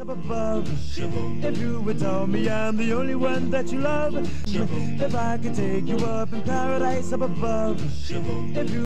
up above. If you would tell me I'm the only one that you love, if I could take you up in paradise up above, if you